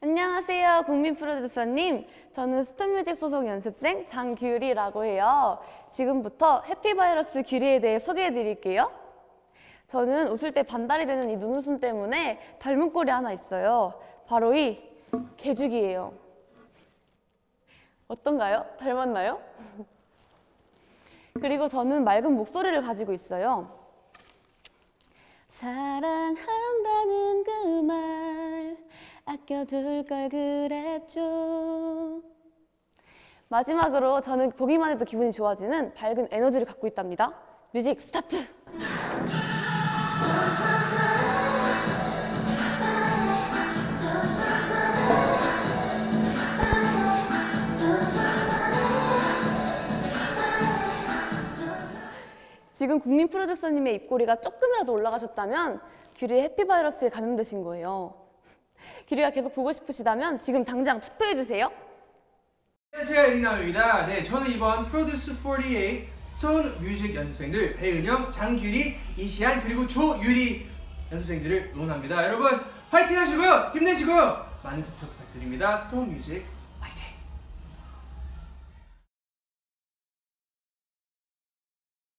안녕하세요, 국민 프로듀서님. 저는 스톤뮤직 소속 연습생 장규리라고 해요. 지금부터 해피바이러스 규리에 대해 소개해 드릴게요. 저는 웃을 때 반달이 되는 이 눈웃음 때문에 닮은 꼴이 하나 있어요. 바로 이 개죽이에요. 어떤가요? 닮았나요? 그리고 저는 맑은 목소리를 가지고 있어요. 아껴둘 걸 그랬죠. 마지막으로 저는 보기만 해도 기분이 좋아지는 밝은 에너지를 갖고 있답니다. Music start! 지금 국민 프로듀서님의 입꼬리가 조금이라도 올라가셨다면 규리의 해피바이러스에 감염되신 거예요. 규리가 계속 보고 싶으시다면 지금 당장 투표해주세요. 안녕하세요 에릭남입니다. 네, 저는 이번 프로듀스 48 스톤 뮤직 연습생들 배은영, 장규리, 이시안 그리고 조유리 연습생들을 응원합니다. 여러분 화이팅 하시고요 힘내시고요 많은 투표 부탁드립니다. 스톤 뮤직